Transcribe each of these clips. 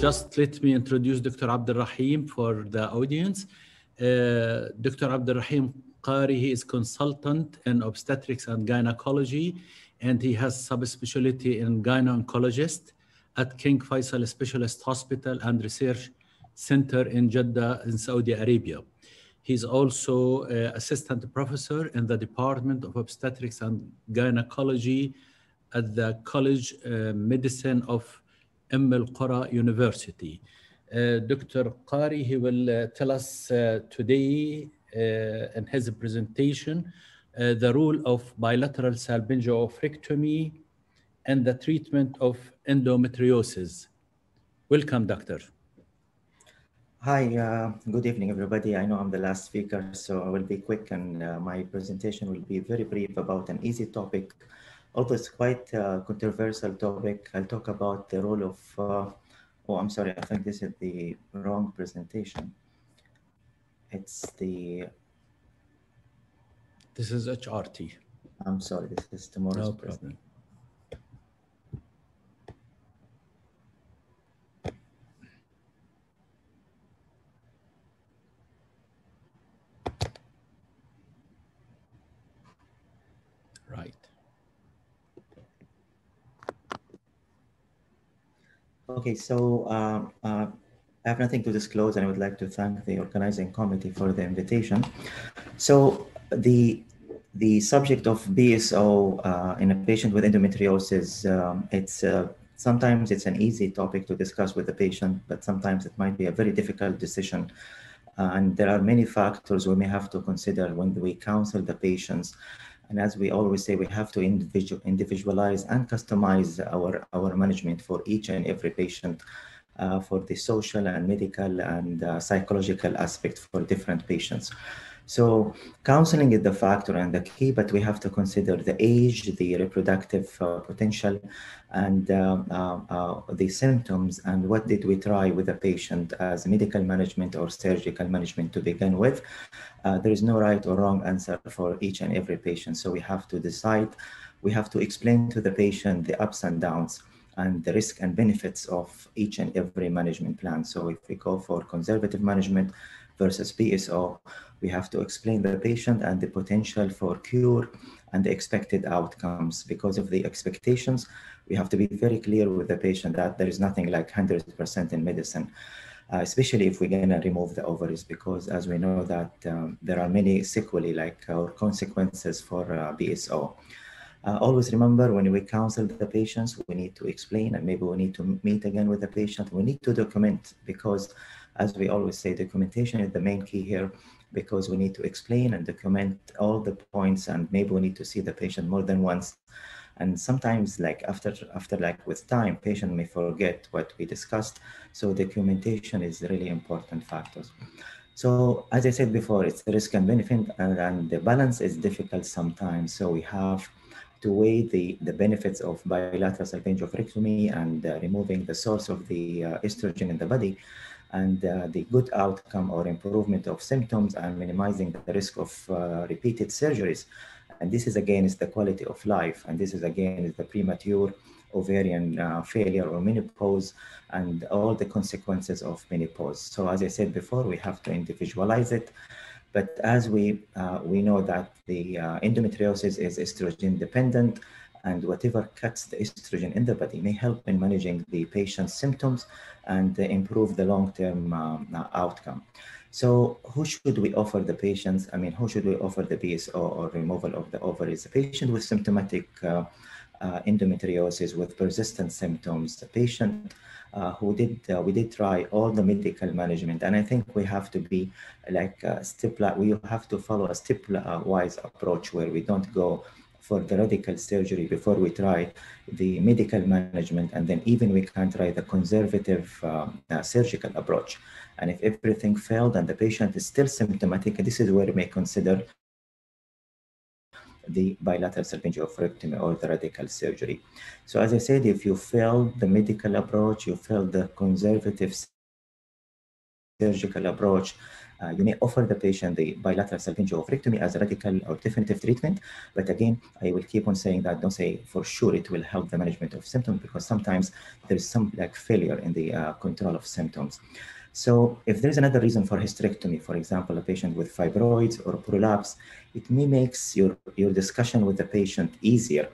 just let me introduce Dr. Abdul Rahim for the audience. Uh, Dr. Abdul Rahim Gari, he is consultant in obstetrics and gynecology, and he has subspecialty in gynecologist at King Faisal Specialist Hospital and Research Center in Jeddah in Saudi Arabia. He's also uh, assistant professor in the Department of Obstetrics and Gynecology at the College uh, Medicine of Umm al-Qura University. Uh, Dr. Gari, he will uh, tell us uh, today in his presentation the role of bilateral salpingo-oophorectomy and the treatment of endometriosis. Welcome, doctor. Hi, uh, good evening, everybody. I know I'm the last speaker, so I will be quick and uh, my presentation will be very brief about an easy topic. Although it's quite a controversial topic, I'll talk about the role of, uh, oh, I'm sorry, I think this is the wrong presentation. It's the... This is HRT. I'm sorry, this is tomorrow's No problem. Okay, so uh, uh, I have nothing to disclose and I would like to thank the organizing committee for the invitation. So the the subject of BSO uh, in a patient with endometriosis, um, it's uh, sometimes it's an easy topic to discuss with the patient, but sometimes it might be a very difficult decision. and there are many factors we may have to consider when we counsel the patients. And as we always say, we have to individual, individualize and customize our, our management for each and every patient uh, for the social and medical and uh, psychological aspect for different patients. So counseling is the factor and the key, but we have to consider the age, the reproductive uh, potential, and uh, uh, uh, the symptoms, and what did we try with the patient as medical management or surgical management to begin with. Uh, there is no right or wrong answer for each and every patient. So we have to decide, we have to explain to the patient the ups and downs and the risk and benefits of each and every management plan. So if we go for conservative management versus BSO, we have to explain the patient and the potential for cure and the expected outcomes. Because of the expectations, we have to be very clear with the patient that there is nothing like 100% in medicine. Uh, especially if we're going to remove the ovaries, because as we know that um, there are many sequelae like or consequences for uh, BSO. Uh, always remember when we counsel the patients, we need to explain and maybe we need to meet again with the patient. We need to document because as we always say, documentation is the main key here because we need to explain and document all the points and maybe we need to see the patient more than once. And sometimes like after, after like with time, patient may forget what we discussed. So documentation is really important factors. So as I said before, it's risk and benefit and, and the balance is difficult sometimes. So we have to weigh the, the benefits of bilateral salpingo-oophorectomy and uh, removing the source of the uh, estrogen in the body and uh, the good outcome or improvement of symptoms and minimizing the risk of uh, repeated surgeries. And this is again is the quality of life. And this is again is the premature ovarian uh, failure or menopause and all the consequences of menopause. So as I said before, we have to individualize it. But as we, uh, we know that the uh, endometriosis is estrogen dependent and whatever cuts the estrogen in the body may help in managing the patient's symptoms and improve the long-term um, outcome. So who should we offer the patients? I mean, who should we offer the BSO or removal of the ovaries? A patient with symptomatic uh, uh, endometriosis with persistent symptoms, the patient uh, who did, uh, we did try all the medical management. And I think we have to be like a step, we have to follow a step-wise approach where we don't go for the radical surgery before we try the medical management and then even we can try the conservative uh, uh, surgical approach and if everything failed and the patient is still symptomatic this is where we may consider the bilateral salpingo-oophorectomy or the radical surgery. So as I said, if you fail the medical approach, you fail the conservative surgical approach, uh, you may offer the patient the bilateral salpingo-oophorectomy as a radical or definitive treatment. But again, I will keep on saying that don't say for sure it will help the management of symptoms because sometimes there is some like failure in the uh, control of symptoms. So if there's another reason for hysterectomy, for example, a patient with fibroids or prolapse, it may makes your, your discussion with the patient easier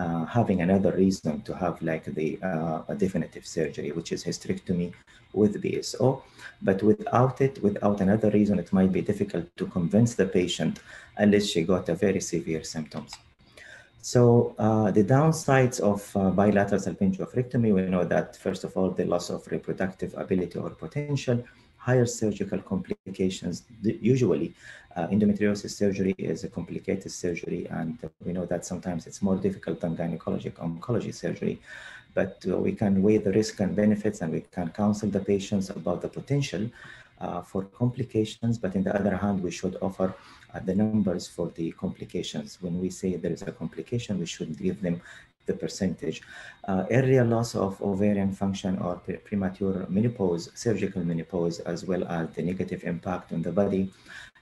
uh, having another reason to have like the uh, definitive surgery, which is hysterectomy with BSO. But without it, without another reason, it might be difficult to convince the patient unless she got a very severe symptoms. So uh, the downsides of uh, bilateral salpingo-oophorectomy, we know that first of all, the loss of reproductive ability or potential, higher surgical complications. Usually, uh, endometriosis surgery is a complicated surgery, and we know that sometimes it's more difficult than gynecologic oncology surgery. But uh, we can weigh the risk and benefits, and we can counsel the patients about the potential uh, for complications. But in the other hand, we should offer uh, the numbers for the complications. When we say there is a complication, we should give them the percentage. Uh, earlier loss of ovarian function or pre premature menopause, surgical menopause, as well as the negative impact on the body.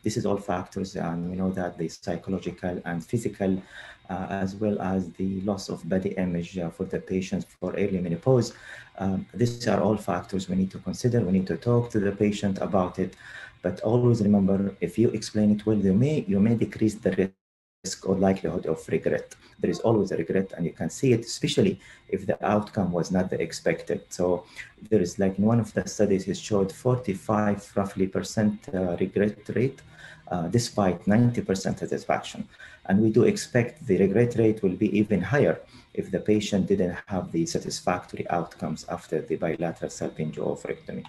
This is all factors, and we know that the psychological and physical, uh, as well as the loss of body image uh, for the patients for early menopause. Um, these are all factors we need to consider. We need to talk to the patient about it. But always remember, if you explain it well, you may, you may decrease the risk or likelihood of regret. There is always a regret, and you can see it, especially if the outcome was not the expected. So there is like in one of the studies, it showed 45 roughly percent uh, regret rate, uh, despite 90% satisfaction. And we do expect the regret rate will be even higher if the patient didn't have the satisfactory outcomes after the bilateral salpingo-oophorectomy.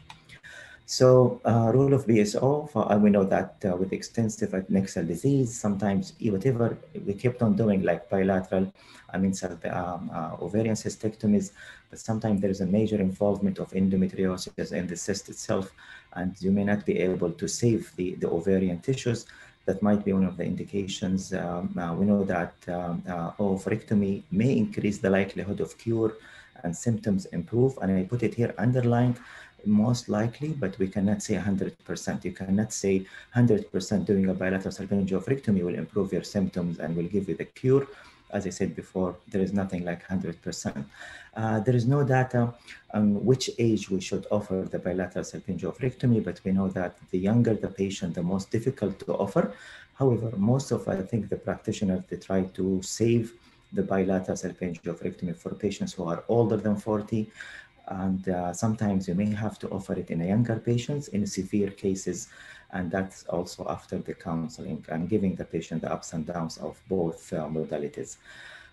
So uh, rule of BSO, for, uh, we know that uh, with extensive adnexal disease, sometimes whatever we kept on doing like bilateral, I mean um, uh, ovarian cystectomies, but sometimes there is a major involvement of endometriosis in the cyst itself, and you may not be able to save the, the ovarian tissues. That might be one of the indications. Um, uh, we know that um, uh, oophorectomy may increase the likelihood of cure and symptoms improve, and I put it here underlined most likely, but we cannot say 100%. You cannot say 100% doing a bilateral salpingo-oophorectomy will improve your symptoms and will give you the cure. As I said before, there is nothing like 100%. Uh, there is no data on which age we should offer the bilateral salpingo-oophorectomy, but we know that the younger the patient, the most difficult to offer. However, most of, I think, the practitioners, they try to save the bilateral salpingo-oophorectomy for patients who are older than 40 and uh, sometimes you may have to offer it in younger patients in severe cases and that's also after the counseling and giving the patient the ups and downs of both uh, modalities.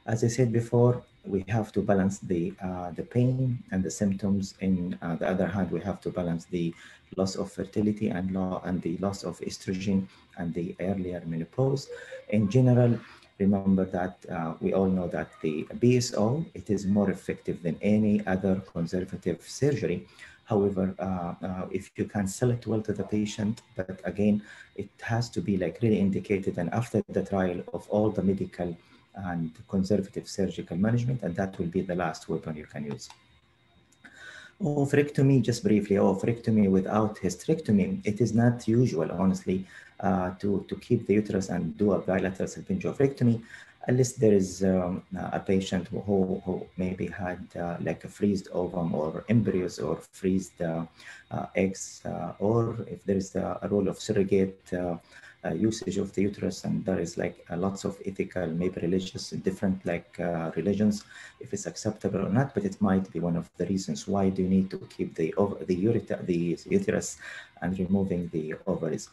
As i said before we have to balance the uh, the pain and the symptoms. In uh, the other hand we have to balance the loss of fertility and law and the loss of estrogen and the earlier menopause. In general remember that uh, we all know that the BSO, it is more effective than any other conservative surgery. However, uh, uh, if you can sell it well to the patient, but again, it has to be like really indicated and after the trial of all the medical and conservative surgical management, and that will be the last weapon you can use. Oophorectomy, just briefly, oophorectomy without hysterectomy, it is not usual, honestly, uh, to, to keep the uterus and do a bilateral salpingo-oophorectomy unless there is um, a patient who, who maybe had uh, like a freezed ovum or embryos or freezed uh, uh eggs, uh, or if there is a, a role of surrogate uh, uh, usage of the uterus and there is like uh, lots of ethical maybe religious different like uh, religions if it's acceptable or not but it might be one of the reasons why do you need to keep the the, ureter, the uterus and removing the ovaries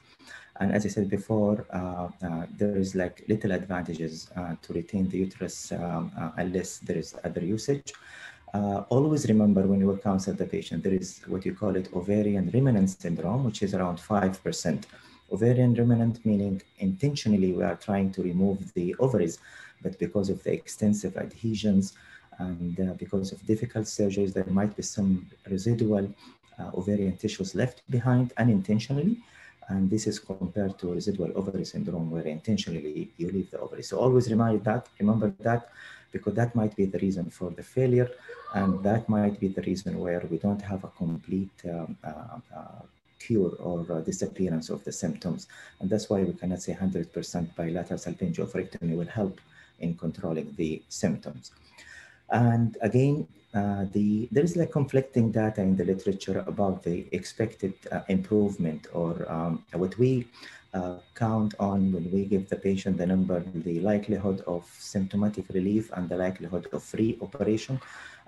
and as I said before, uh, uh, there is like little advantages uh, to retain the uterus um, unless there is other usage. always remember when you counsel the patient, there is what you call it ovarian remnant syndrome, which is around 5% ovarian remnant, meaning intentionally we are trying to remove the ovaries, but because of the extensive adhesions and uh, because of difficult surgeries, there might be some residual uh, ovarian tissues left behind unintentionally. And this is compared to residual ovary syndrome where intentionally you leave the ovary. So always remind that, remember that, because that might be the reason for the failure. And that might be the reason where we don't have a complete um, uh, uh cure or uh, disappearance of the symptoms. And that's why we cannot say 100% bilateral salpingioophorectomy will help in controlling the symptoms. And again, uh, the there is like conflicting data in the literature about the expected uh, improvement or um, what we uh, count on when we give the patient the number, the likelihood of symptomatic relief and the likelihood of free operation.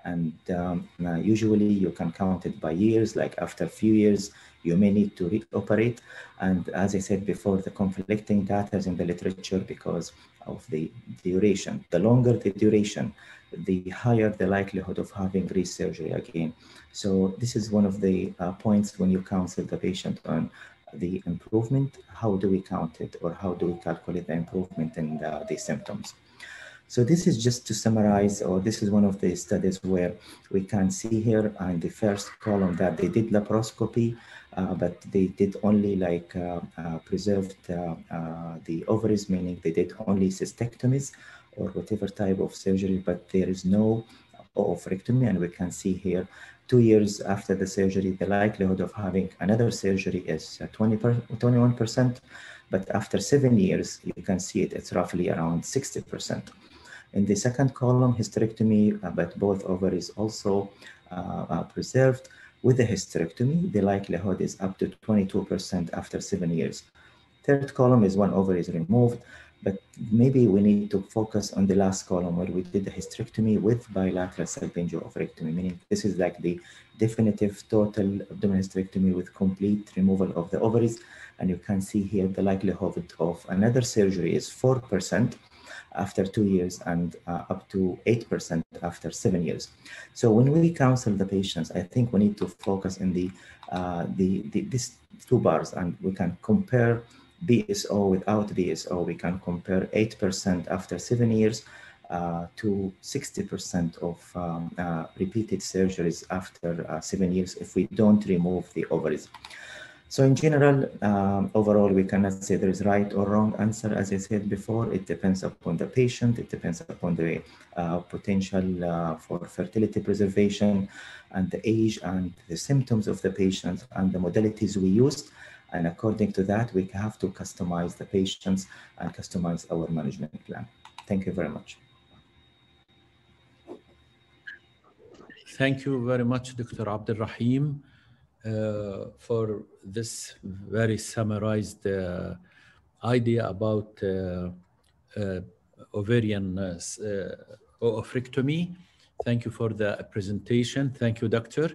And um, usually you can count it by years, like after a few years, you may need to reoperate. And as I said before, the conflicting data is in the literature because of the duration. The longer the duration, the higher the likelihood of having resurgery again. So this is one of the uh, points when you counsel the patient on the improvement, how do we count it or how do we calculate the improvement in the, the symptoms? So this is just to summarize, or this is one of the studies where we can see here in the first column that they did laparoscopy, uh, but they did only like uh, uh, preserved uh, uh, the ovaries, meaning they did only cystectomies or whatever type of surgery, but there is no oophorectomy. And we can see here, two years after the surgery, the likelihood of having another surgery is 20 per, 21%. But after seven years, you can see it, it's roughly around 60%. In the second column, hysterectomy, uh, but both ovaries also uh, preserved. With the hysterectomy, the likelihood is up to 22% after seven years. Third column is one ovary is removed. But maybe we need to focus on the last column where we did the hysterectomy with bilateral salpingio-oophorectomy, meaning this is like the definitive total abdominal hysterectomy with complete removal of the ovaries. And you can see here the likelihood of another surgery is 4% after two years and uh, up to 8% after seven years. So when we counsel the patients, I think we need to focus in the, uh, the, the these two bars and we can compare BSO without BSO, we can compare 8% after seven years uh, to 60% of um, uh, repeated surgeries after uh, seven years if we don't remove the ovaries. So in general, um, overall, we cannot say there is right or wrong answer. As I said before, it depends upon the patient, it depends upon the uh, potential uh, for fertility preservation and the age and the symptoms of the patient and the modalities we use. And according to that, we have to customize the patients and customize our management plan. Thank you very much. Thank you very much, Dr. Abdul Rahim, uh, for this very summarized uh, idea about uh, uh ovarian uh, uh, oophorectomy. Thank you for the presentation. Thank you, doctor.